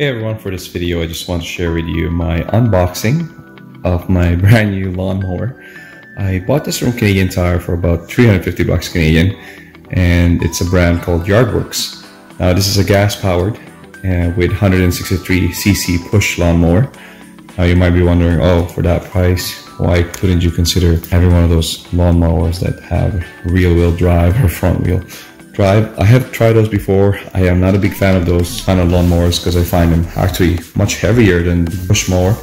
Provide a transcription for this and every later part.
Hey everyone, for this video I just want to share with you my unboxing of my brand new lawnmower. I bought this from Canadian Tire for about 350 bucks Canadian and it's a brand called Yardworks. Now this is a gas powered uh, with 163cc push lawnmower. Now you might be wondering, oh for that price, why couldn't you consider having one of those lawnmowers that have rear wheel drive or front wheel drive. I have tried those before. I am not a big fan of those kind of lawnmowers because I find them actually much heavier than push mower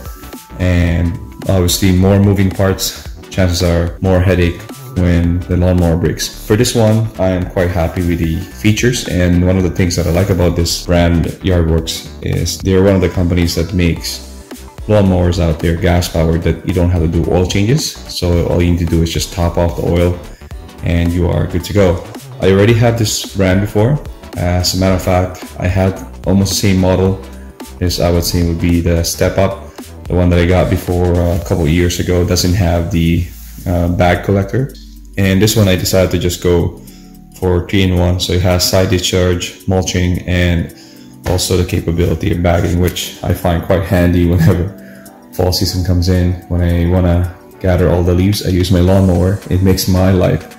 and obviously more moving parts. Chances are more headache when the lawnmower breaks. For this one, I am quite happy with the features and one of the things that I like about this brand Yardworks is they're one of the companies that makes lawnmowers out there gas powered that you don't have to do oil changes. So all you need to do is just top off the oil and you are good to go. I already had this brand before. As a matter of fact, I had almost the same model. This I would say would be the Step Up. The one that I got before uh, a couple of years ago doesn't have the uh, bag collector. And this one I decided to just go for 3-in-1. So it has side discharge, mulching, and also the capability of bagging, which I find quite handy whenever fall season comes in. When I want to gather all the leaves, I use my lawnmower. It makes my life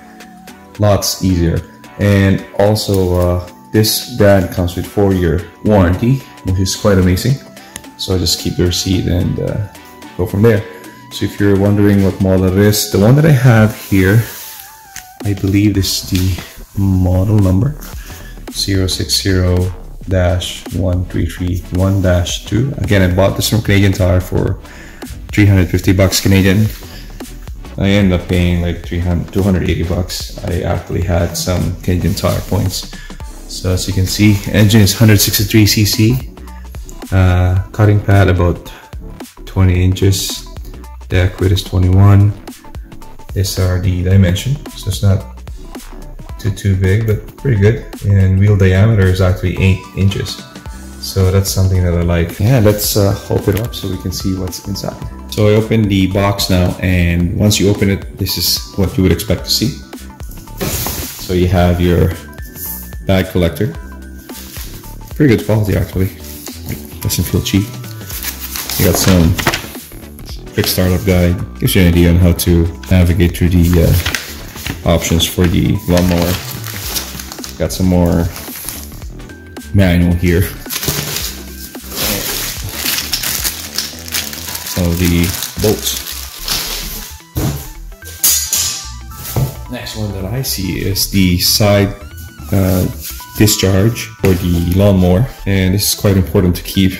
lots easier. And also, uh, this brand comes with four year warranty, which is quite amazing. So I just keep the receipt and uh, go from there. So if you're wondering what model it is, the one that I have here, I believe this is the model number 060-1331-2. Again, I bought this from Canadian Tire for 350 bucks Canadian. I ended up paying like 300, 280 bucks. I actually had some Canadian Tire points. So as you can see, engine is 163cc. Uh, cutting pad about 20 inches. Deck width is 21. These are the dimension, so it's not too too big, but pretty good. And wheel diameter is actually 8 inches. So that's something that I like. Yeah, let's uh, open it up so we can see what's inside. So I open the box now and once you open it, this is what you would expect to see. So you have your bag collector. Pretty good quality actually. Doesn't feel cheap. You got some quick startup guide. Gives you an idea on how to navigate through the uh, options for the lawnmower. Got some more manual here. Of the bolts. Next one that I see is the side uh, discharge for the lawnmower and this is quite important to keep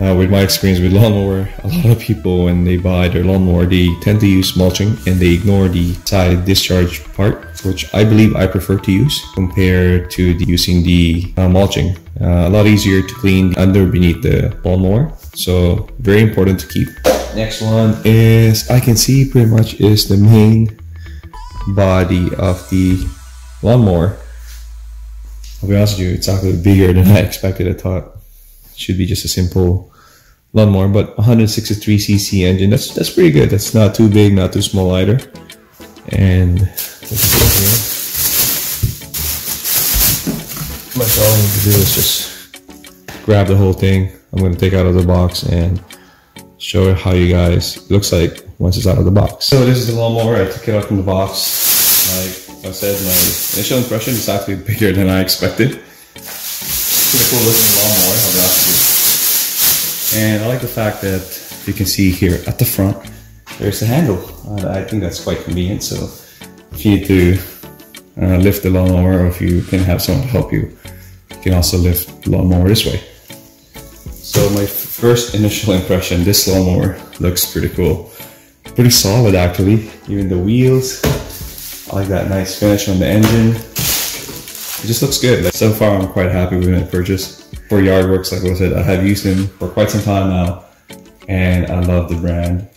uh, with my experience with lawnmower, a lot of people when they buy their lawnmower, they tend to use mulching and they ignore the side discharge part, which I believe I prefer to use compared to the, using the uh, mulching. Uh, a lot easier to clean under beneath the lawnmower, so very important to keep. Next one is I can see pretty much is the main body of the lawnmower. I'll be honest with you, it's actually bigger than I expected. I thought it should be just a simple lawnmower, but 163cc engine. That's that's pretty good. That's not too big, not too small either. And let's Much all I need to do is just grab the whole thing. I'm gonna take out of the box and show how you guys looks like once it's out of the box. So this is the lawnmower. I took it out from the box. Like I said, my initial impression is actually bigger than I expected pretty cool looking lawnmower, I'll be honest with you. And I like the fact that you can see here at the front, there's a handle. Uh, I think that's quite convenient. So if you need to uh, lift the lawnmower or if you can have someone to help you, you can also lift the lawnmower this way. So my first initial impression, this lawnmower looks pretty cool. Pretty solid actually, even the wheels. I like that nice finish on the engine it just looks good. Like, so far, I'm quite happy with my purchase. For Yardworks, like I said, I have used them for quite some time now, and I love the brand.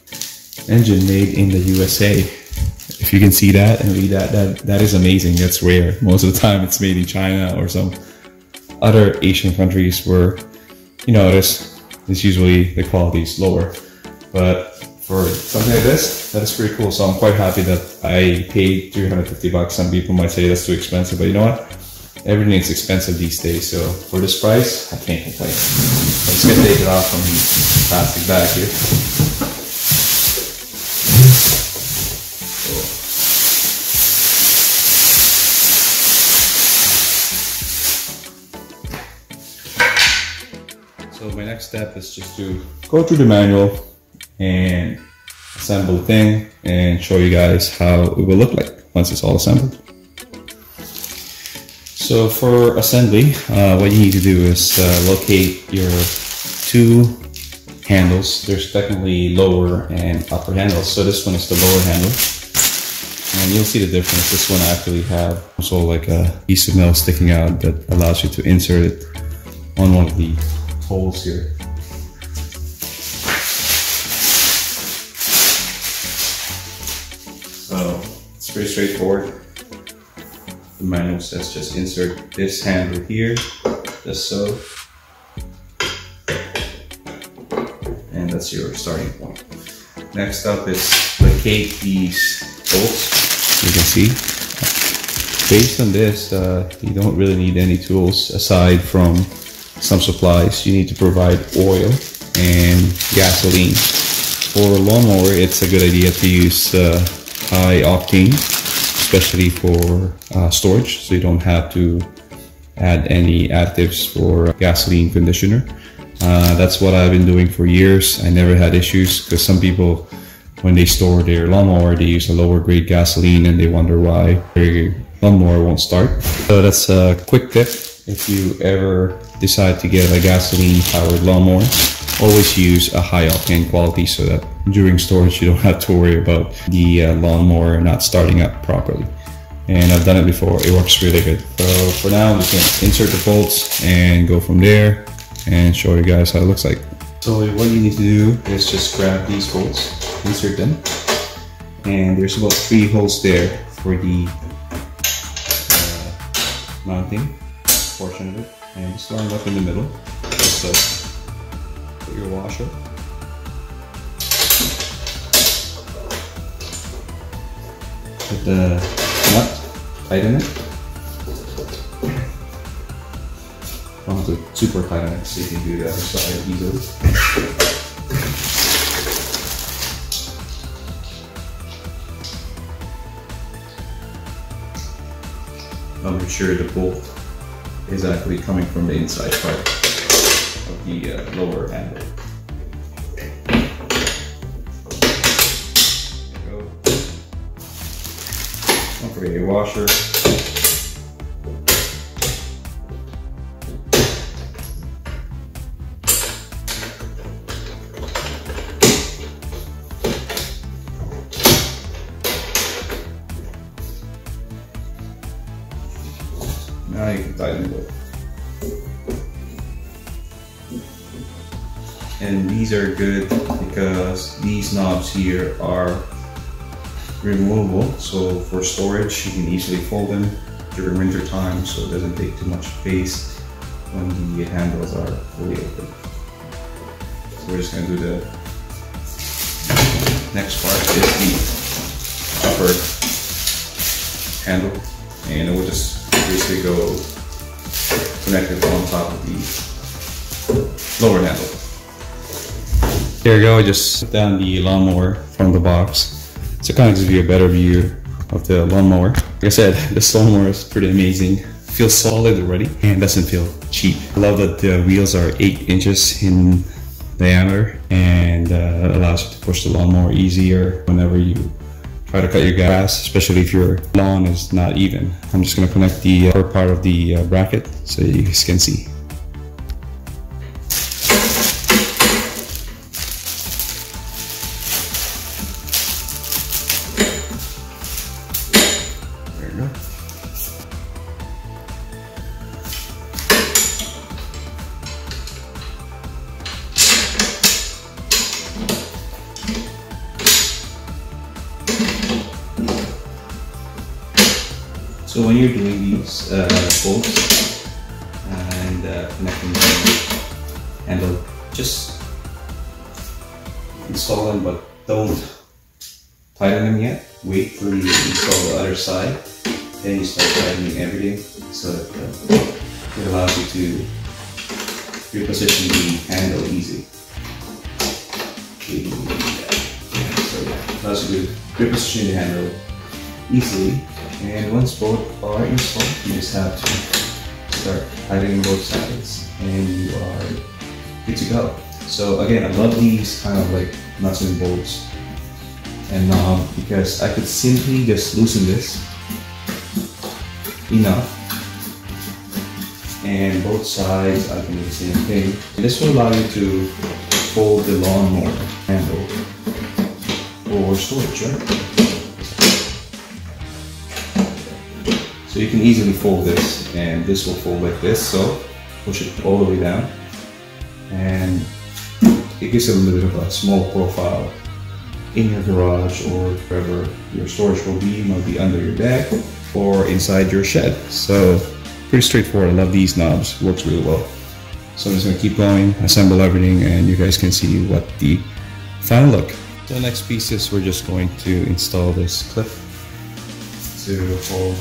Engine made in the USA. If you can see that and read that, that that is amazing. That's rare. Most of the time, it's made in China or some other Asian countries where you know it's it's usually the quality is lower. But for something like this, that is pretty cool. So I'm quite happy that I paid 350 bucks. Some people might say that's too expensive, but you know what? everything is expensive these days, so for this price, I can't complain. I'm just gonna take it off from the plastic bag here. Step is just to go through the manual and assemble the thing and show you guys how it will look like once it's all assembled. So for assembly, uh, what you need to do is uh, locate your two handles. There's technically lower and upper handles. So this one is the lower handle. And you'll see the difference. This one I actually have also like a piece of metal sticking out that allows you to insert it on one of the holes here. Pretty straightforward. The manual says just insert this handle here, just so. And that's your starting point. Next up is locate these bolts. You can see. Based on this, uh, you don't really need any tools aside from some supplies. You need to provide oil and gasoline. For a lawnmower, it's a good idea to use uh, high octane, especially for uh, storage, so you don't have to add any additives for gasoline conditioner. Uh, that's what I've been doing for years. I never had issues because some people, when they store their lawnmower, they use a lower grade gasoline and they wonder why their lawnmower won't start. So that's a quick tip if you ever decide to get a gasoline powered lawnmower always use a high octane quality so that during storage you don't have to worry about the uh, lawnmower not starting up properly. And I've done it before. It works really good. So for now we can insert the bolts and go from there and show you guys how it looks like. So what you need to do is just grab these bolts insert them and there's about three holes there for the uh, mounting portion of it. And just line up in the middle just so Put your washer. Put the nut, tighten it. Don't have to super tighten it so you can do the other side easily. I'll make sure the bolt is actually coming from the inside part the uh, lower handle. Don't forget your washer. Now you can tighten it and these are good because these knobs here are removable so for storage you can easily fold them during winter time so it doesn't take too much space when the handles are fully open. So we're just going to do the next part is the upper handle. And it will just basically go connected on top of the lower handle here we go, I just put down the lawnmower from the box. So it kind of gives you a better view of the lawnmower. Like I said, this lawnmower is pretty amazing. Feels solid already and doesn't feel cheap. I love that the wheels are 8 inches in diameter and uh, allows you to push the lawnmower easier whenever you try to cut your grass, especially if your lawn is not even. I'm just going to connect the upper part of the uh, bracket so you guys can see. Start tightening both sides and you are good to go. So again, I love these kind of like nuts and bolts and knob um, because I could simply just loosen this enough and both sides I can do the same thing. And this will allow you to fold the lawnmower handle for storage, right? So you can easily fold this and this will fold like this. So push it all the way down and it gives a little bit of a small profile in your garage or wherever your storage will be. Might be under your deck or inside your shed. So pretty straightforward. I love these knobs. Works really well. So I'm just gonna keep going, assemble everything, and you guys can see what the final look. The next piece is we're just going to install this clip to hold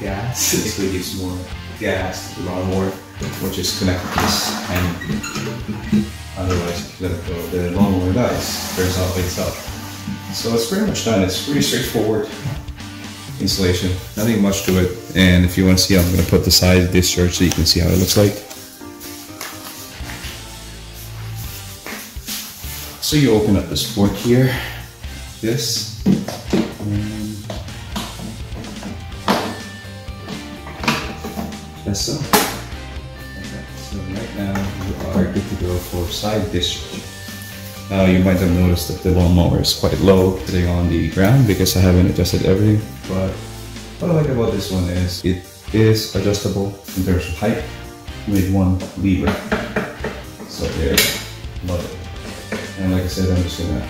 gas. Basically gives more gas to the lawnmower, which is connected to this and Otherwise, the, the lawnmower dies, burns off itself. So it's pretty much done. It's pretty straightforward installation. Nothing much to it. And if you want to see, I'm going to put the side discharge so you can see how it looks like. So you open up this port here, this, so. So right now you are good to go for side discharge. Now you might have noticed that the lawnmower is quite low sitting on the ground because I haven't adjusted everything. But what I like about this one is it is adjustable in terms of height with one lever. So there, love it. And like I said, I'm just gonna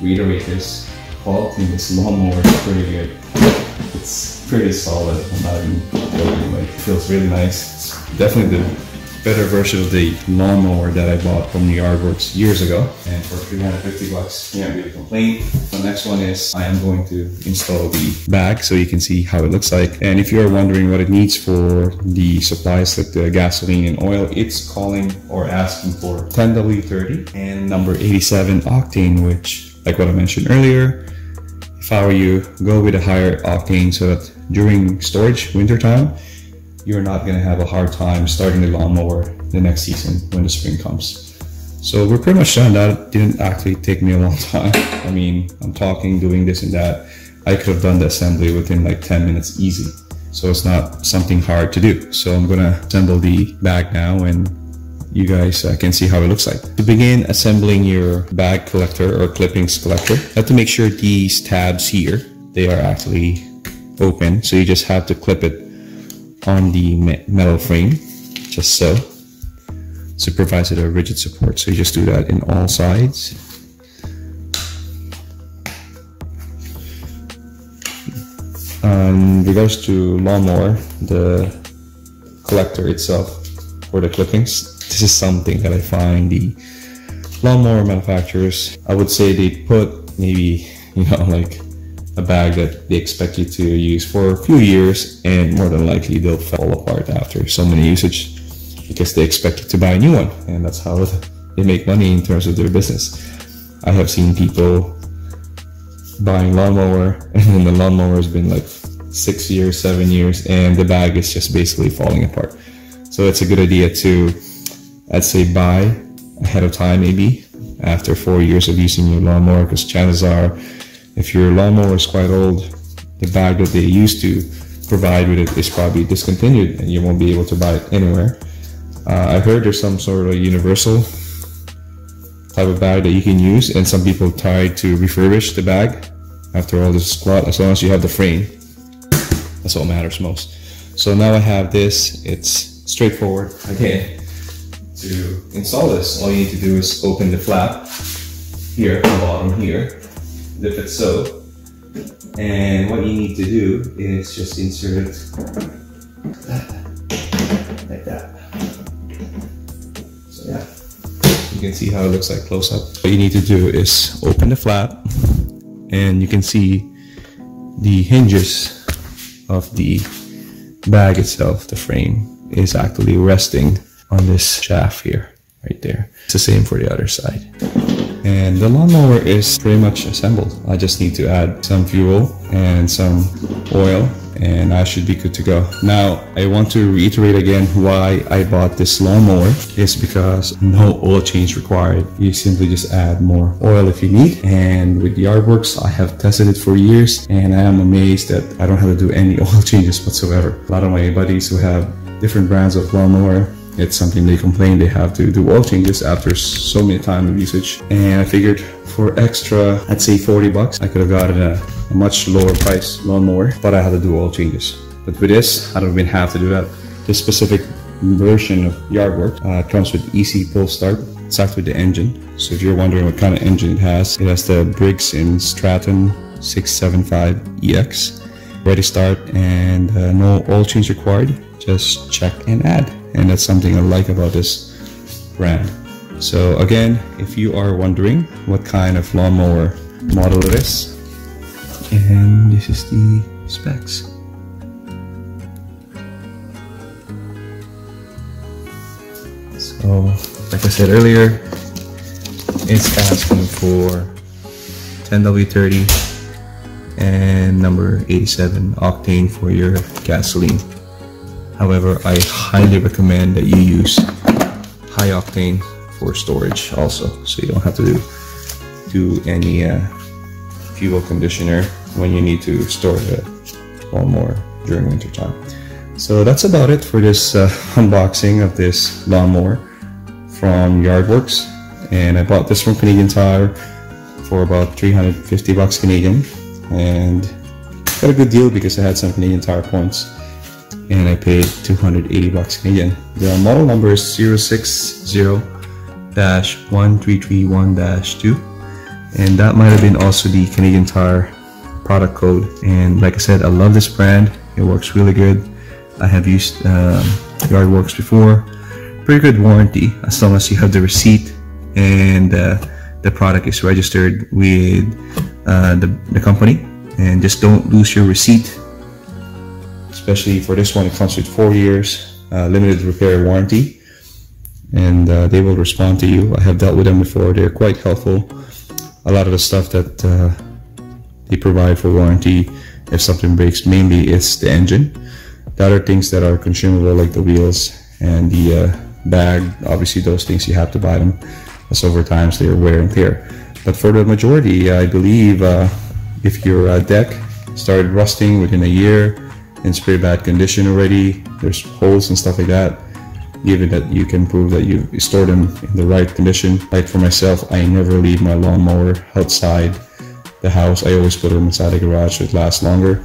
reiterate this. Quality in this lawnmower is pretty good. It's pretty solid. I'm not even joking. Like, it feels really nice. It's definitely the better version of the lawnmower that I bought from the Yardworks years ago. And for 350 bucks, you can't really complain. The next one is I am going to install the bag so you can see how it looks like. And if you're wondering what it needs for the supplies like the gasoline and oil, it's calling or asking for 10W30 and number 87 octane, which like what I mentioned earlier, were you, go with a higher octane so that during storage, wintertime, you're not going to have a hard time starting the lawnmower the next season when the spring comes. So we're pretty much done. That didn't actually take me a long time. I mean, I'm talking, doing this and that. I could have done the assembly within like 10 minutes easy. So it's not something hard to do. So I'm going to assemble the bag now and you guys uh, can see how it looks like. To begin assembling your bag collector or clippings collector, you have to make sure these tabs here, they are actually open. So you just have to clip it on the metal frame, just so. So it provides it a rigid support. So you just do that in all sides. Um, regards to lawnmower, the collector itself for the clippings, this is something that I find the lawnmower manufacturers, I would say they put maybe, you know, like a bag that they expect you to use for a few years and more than likely they'll fall apart after so many usage because they expect you to buy a new one and that's how they make money in terms of their business. I have seen people buying lawnmower and then the lawnmower has been like six years, seven years and the bag is just basically falling apart. So it's a good idea to, I'd say buy ahead of time maybe after four years of using your lawnmower because chances are if your lawnmower is quite old, the bag that they used to provide with it is probably discontinued and you won't be able to buy it anywhere. Uh, I heard there's some sort of universal type of bag that you can use and some people try to refurbish the bag after all this squat as long as you have the frame. That's what matters most. So now I have this, it's straightforward. Again, to install this, all you need to do is open the flap here the bottom here lift it so. And what you need to do is just insert it like that. So yeah, you can see how it looks like close up. What you need to do is open the flap and you can see the hinges of the bag itself, the frame, is actually resting on this shaft here, right there. It's the same for the other side. And the lawnmower is pretty much assembled. I just need to add some fuel and some oil and I should be good to go. Now, I want to reiterate again why I bought this lawnmower is because no oil change required. You simply just add more oil if you need. And with Yardworks, I have tested it for years and I am amazed that I don't have to do any oil changes whatsoever. A lot of my buddies who have different brands of lawnmower it's something they complain they have to do oil changes after so many times of usage. And I figured for extra, I'd say 40 bucks, I could have gotten a, a much lower price lawnmower, but I had to do oil changes. But with this, I don't even have to do that. This specific version of Yardwork uh, comes with easy pull start. It's actually the engine. So if you're wondering what kind of engine it has, it has the Briggs & Stratton 675EX. Ready start and uh, no oil change required. Just check and add and that's something I like about this brand. So again, if you are wondering what kind of lawnmower model it is, and this is the specs. So, like I said earlier, it's asking for 10W30 and number 87 octane for your gasoline. However, I highly recommend that you use high octane for storage also, so you don't have to do, do any uh, fuel conditioner when you need to store the lawnmower during winter time. So that's about it for this uh, unboxing of this lawnmower from Yardworks. And I bought this from Canadian Tire for about 350 bucks Canadian. And got a good deal because I had some Canadian Tire points and I paid 280 bucks Canadian. The model number is 060-1331-2 and that might have been also the Canadian Tire product code. And like I said I love this brand. It works really good. I have used um, Yardworks before. Pretty good warranty as long as you have the receipt and uh, the product is registered with uh, the, the company. And just don't lose your receipt especially for this one, it comes with four years uh, limited repair warranty, and uh, they will respond to you. I have dealt with them before; they're quite helpful. A lot of the stuff that uh, they provide for warranty, if something breaks, mainly it's the engine. The other things that are consumable, like the wheels and the uh, bag, obviously those things you have to buy them, as over times they are wear and tear. But for the majority, I believe uh, if your uh, deck started rusting within a year in pretty bad condition already. There's holes and stuff like that. Given that you can prove that you store them in the right condition. Like for myself, I never leave my lawnmower outside the house. I always put them inside the garage so it lasts longer.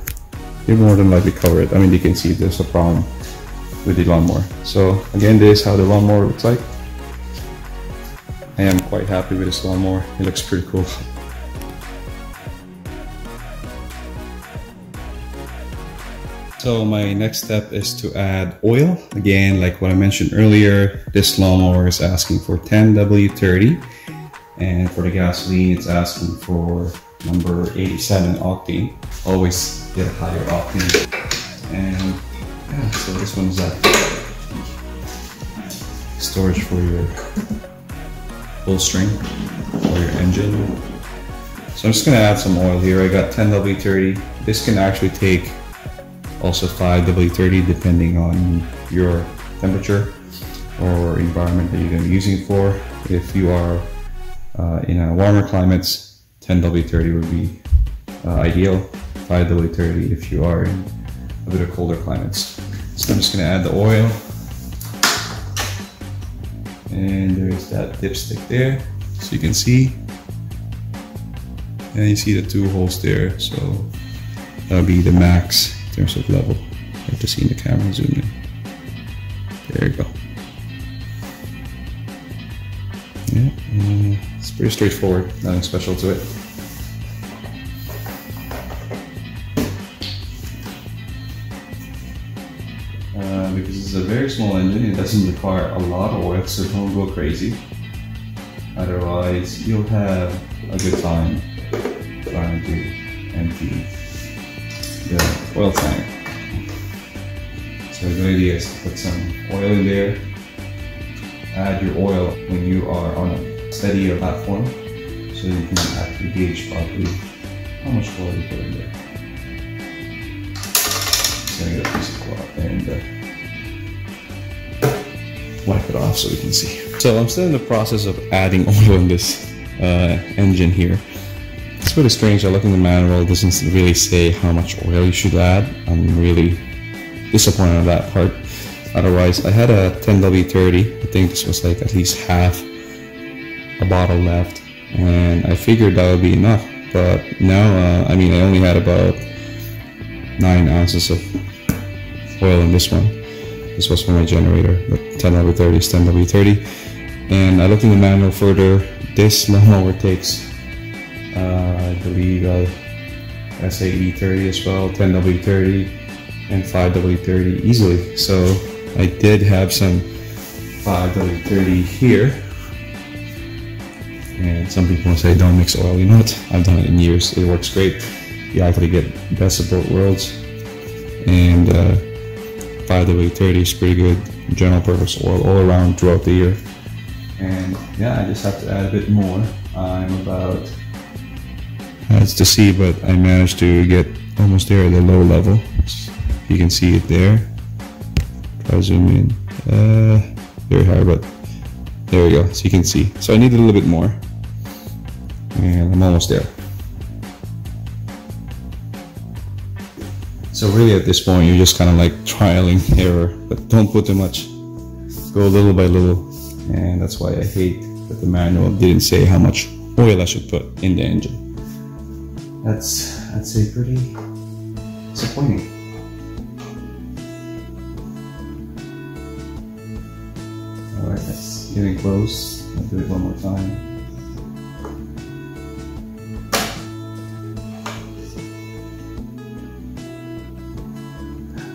You're more than likely cover it. I mean, you can see there's a problem with the lawnmower. So again, this is how the lawnmower looks like. I am quite happy with this lawnmower. It looks pretty cool. So my next step is to add oil. Again, like what I mentioned earlier, this lawnmower is asking for 10W30. And for the gasoline, it's asking for number 87 octane. Always get a higher octane. And yeah, so this one's that storage for your full string or your engine. So I'm just gonna add some oil here. I got 10W30. This can actually take also 5W30 depending on your temperature or environment that you're going to be using for. If you are uh, in warmer climates, 10W30 would be uh, ideal. 5W30 if you are in a bit of colder climates. So I'm just going to add the oil. And there's that dipstick there, so you can see. And you see the two holes there, so that'll be the max terms of level. You have to see in the camera, zoom in. There you go. Yeah, uh, it's pretty straightforward, nothing special to it. Uh, because it's a very small engine, it doesn't require a lot of oil, so don't go crazy. Otherwise, you'll have a good time trying to empty the oil tank. So the idea is to put some oil in there. Add your oil when you are on a steadier platform so you can actually gauge properly how much oil you put in there. Gonna get a piece of cloth and uh, wipe it off so we can see. So I'm still in the process of adding oil in this uh, engine here. It's really strange. I look in the manual, it doesn't really say how much oil you should add. I'm really disappointed on that part. Otherwise, I had a 10W30. I think this was like at least half a bottle left, and I figured that would be enough. But now, uh, I mean, I only had about nine ounces of oil in this one. This was for my generator, but 10W30 is 10W30. And I looked in the manual further. This lawnmower takes, uh, I believe, uh, SAE30 as well, 10W30 and 5W30 easily. So I did have some 5W30 here. And some people say don't mix oil. You know what? I've done it in years. It works great. You actually get best of both worlds. And uh, 5W30 is pretty good general purpose oil all around throughout the year. And yeah, I just have to add a bit more. I'm about, as to see, but I managed to get almost there at the low level. You can see it there. I zoom in uh, very high, but there we go. So you can see. So I need a little bit more. And I'm almost there. So really at this point you're just kind of like trialing error but don't put too much. Go little by little and that's why I hate that the manual didn't say how much oil I should put in the engine that's I'd say pretty disappointing Alright, that's getting close. I'll do it one more time.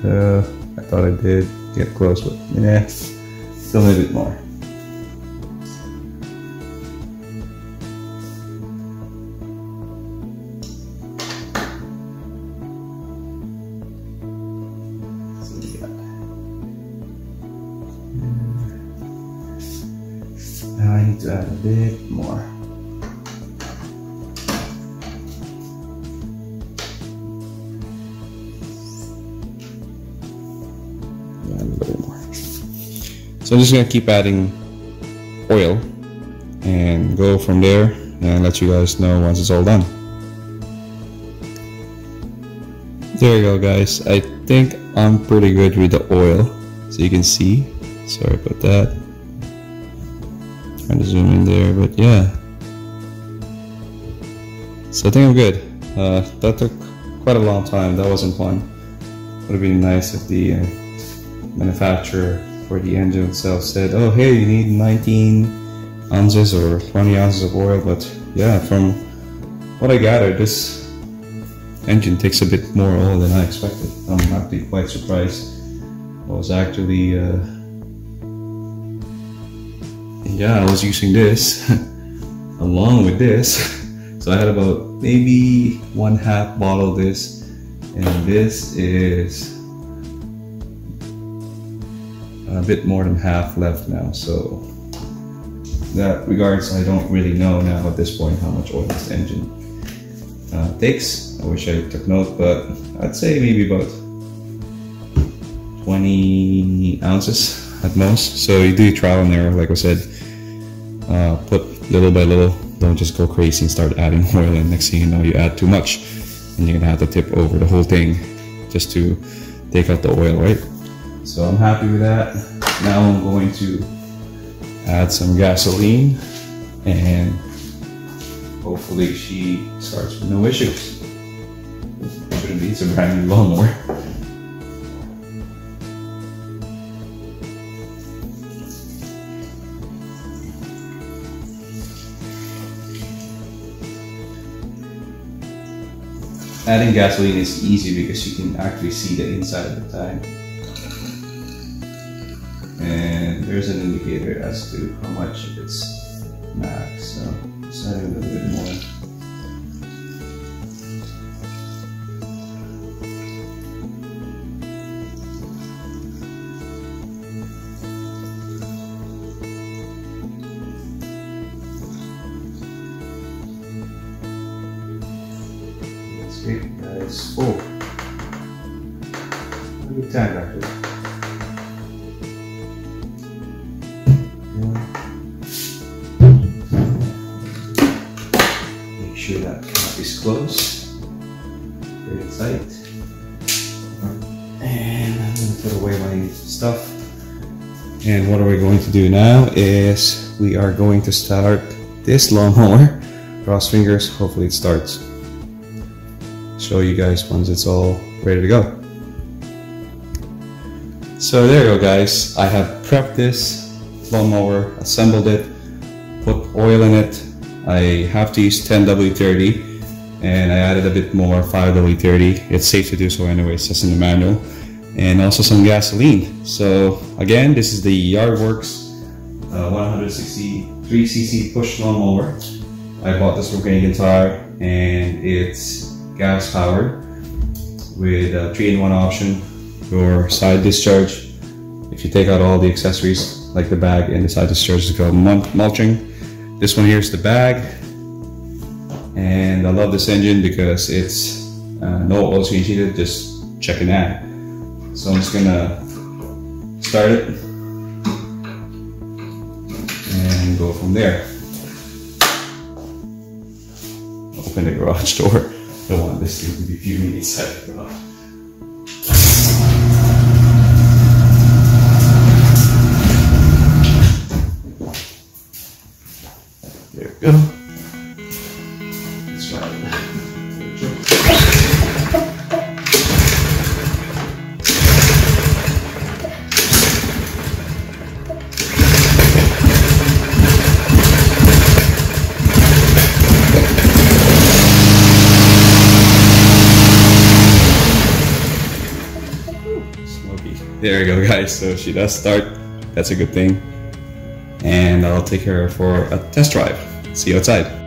Uh, I thought I did get close, but yeah, still a little bit more. Bit more. Yeah, a little bit more. So I'm just gonna keep adding oil and go from there and let you guys know once it's all done. There you go guys. I think I'm pretty good with the oil. So you can see. Sorry about that. Trying to zoom in there, but yeah. So I think I'm good. Uh, that took quite a long time. That wasn't fun. Would have been nice if the uh, manufacturer for the engine itself said, "Oh, hey, you need 19 ounces or 20 ounces of oil." But yeah, from what I gathered, this engine takes a bit more oil than I expected. I'm actually quite surprised. I was actually uh, yeah, I was using this along with this. So I had about maybe one half bottle of this, and this is a bit more than half left now. So that regards, I don't really know now at this point how much oil this engine uh, takes. I wish I took note, but I'd say maybe about 20 ounces at most. So you do trial and error, like I said uh, put little by little. Don't just go crazy and start adding oil and next thing you know you add too much and you're gonna have to tip over the whole thing just to take out the oil, right? So I'm happy with that. Now I'm going to add some gasoline and hopefully she starts with no issues. Shouldn't be, it's a brand new lawnmower. Adding gasoline is easy because you can actually see the inside of the tank. And there's an indicator as to how much it's max. So let's a little bit more. Is we are going to start this lawnmower. Cross fingers, hopefully it starts. Show you guys once it's all ready to go. So there you go guys, I have prepped this lawnmower, assembled it, put oil in it. I have to use 10W30 and I added a bit more 5W30. It's safe to do so anyways, just in the manual. And also some gasoline. So again, this is the Yardworks 163cc push lawnmower. I bought this from Canadian Tire and it's gas powered with a 3-in-1 option your side discharge. If you take out all the accessories like the bag and the side discharge is called mulching. This one here is the bag and I love this engine because it's uh, no oil change needed, just checking that. So I'm just gonna start it from there. Open the garage door. Don't want this thing to be fuming inside the garage. She does start. That's a good thing. And I'll take her for a test drive. See you outside.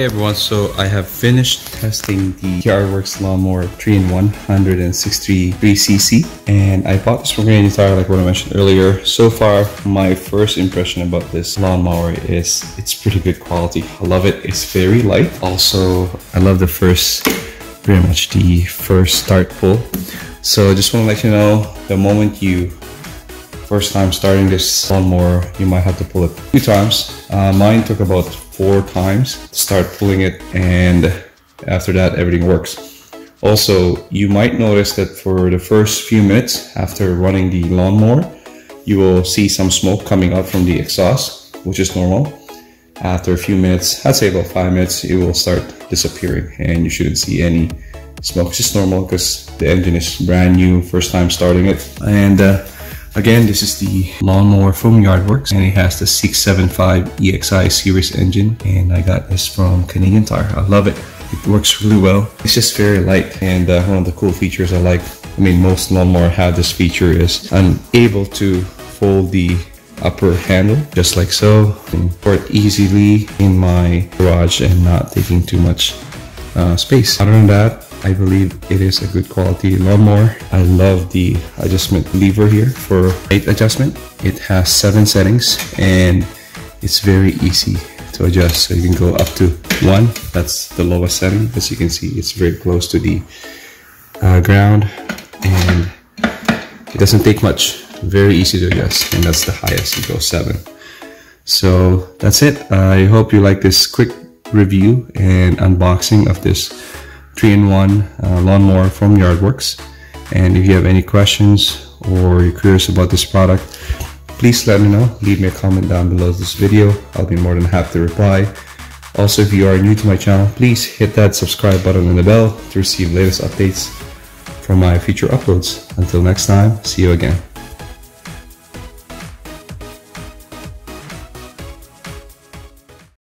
Hey everyone, so I have finished testing the Yardworks Lawnmower 3-in-1 163cc and I bought this from Canadian Tire like what I mentioned earlier. So far, my first impression about this lawnmower is it's pretty good quality. I love it. It's very light. Also, I love the first, pretty much the first start pull. So I just want to let you know, the moment you first time starting this lawnmower, you might have to pull it a few times. Uh, mine took about four times start pulling it and after that everything works. Also, you might notice that for the first few minutes after running the lawnmower, you will see some smoke coming out from the exhaust, which is normal. After a few minutes, I'd say about five minutes, it will start disappearing and you shouldn't see any smoke. It's just normal because the engine is brand new, first time starting it. And uh, Again, this is the lawnmower from Yardworks and it has the 675 EXI series engine and I got this from Canadian Tire. I love it. It works really well. It's just very light and uh, one of the cool features I like, I mean most lawnmower have this feature is I'm able to fold the upper handle just like so and it easily in my garage and not taking too much uh, space. Other than that, I believe it is a good quality lawnmower. I love the adjustment lever here for height adjustment. It has seven settings and it's very easy to adjust. So you can go up to one, that's the lowest setting. As you can see, it's very close to the uh, ground and it doesn't take much. Very easy to adjust and that's the highest, you go seven. So that's it. I hope you like this quick review and unboxing of this 3-in-1 uh, lawnmower from Yardworks. And if you have any questions or you're curious about this product, please let me know. Leave me a comment down below this video. I'll be more than happy to reply. Also, if you are new to my channel, please hit that subscribe button and the bell to receive latest updates from my future uploads. Until next time, see you again.